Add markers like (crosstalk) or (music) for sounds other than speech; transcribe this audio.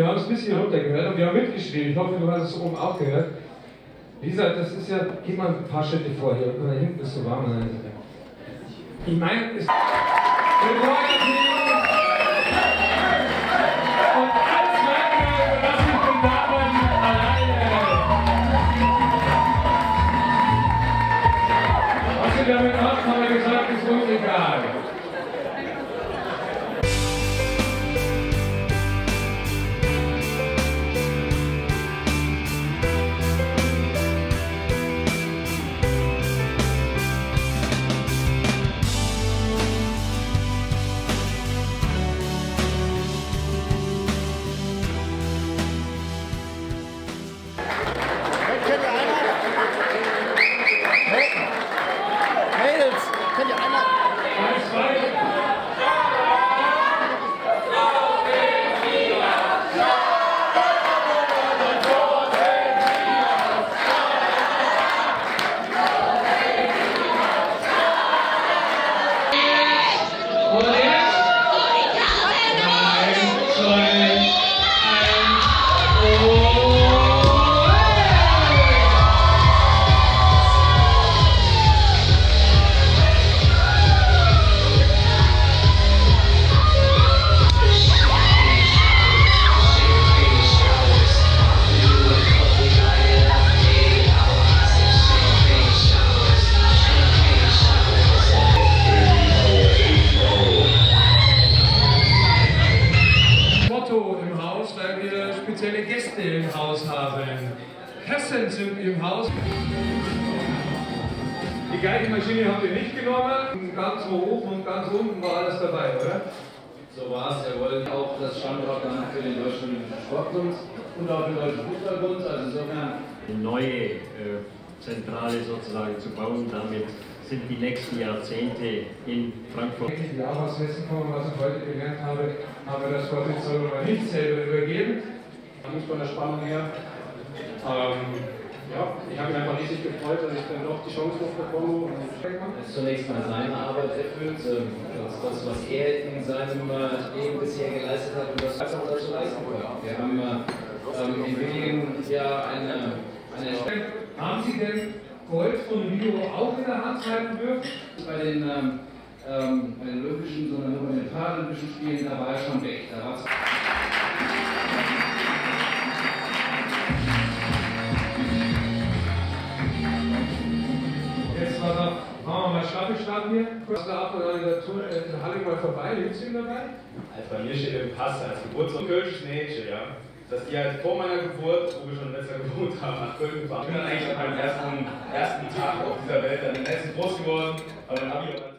wir haben es ein bisschen runtergehört und wir haben mitgeschrieben. Ich hoffe, du hast es oben auch gehört. Lisa, das ist ja, geh mal ein paar Schritte vor hier. Da hinten ist so warm. Ich meine, es. Und Motto im Haus, weil wir spezielle Gäste im Haus haben. Hessen sind im Haus. Die Geigenmaschine habt ihr nicht genommen. Ganz hoch und ganz unten war alles dabei, oder? So war es. Wir wollten auch das Standort dann für den Deutschen Sportbund und auch den Deutschen Fußballbund. Also insofern eine neue äh, Zentrale sozusagen zu bauen. Damit sind die nächsten Jahrzehnte in Frankfurt. Die auch aus Hessen kommen, was ich heute gelernt habe, haben wir das jetzt aber nicht selber übergeben. Nicht von der Spannung her. Ähm, ja, ich habe mich einfach riesig gefreut, dass ich dann doch die Chance noch bekomme. Und ist zunächst mal seine Arbeit erfüllt. ähm, Das, das was er in seinem äh, Leben bisher geleistet hat und das hat er dazu leisten können. Wir haben äh, ähm, in wenigen ja eine, eine Haben Sie denn Gold von Rio auch in der Hand halten dürfen? bei den, ähm, ähm, bei den Olympischen, sondern nur bei den Paralympischen Spielen, da war er schon weg. Da war es Jetzt war machen wir mal Staffelstab hier. Ab in der Tour in Halle mal vorbei. Lebst du dabei? Also bei mir steht im Pass als Geburtstag kölsches Mädchen, ja. Dass die halt vor meiner Geburt, wo wir schon letztes Jahr (laughs) gewohnt haben, nach Köln gefahren. Ich bin dann eigentlich an meinem ersten, ersten Tag auf dieser Welt dann in Essen groß geworden, aber dann habe ich